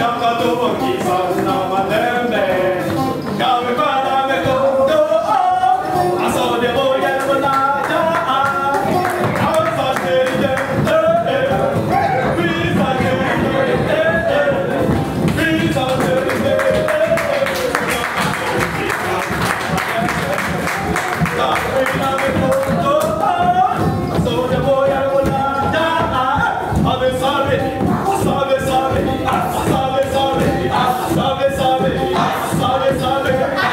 Yakadovo Kizan Namadembe Yakadovo Salve, salve, salve, salve, salve.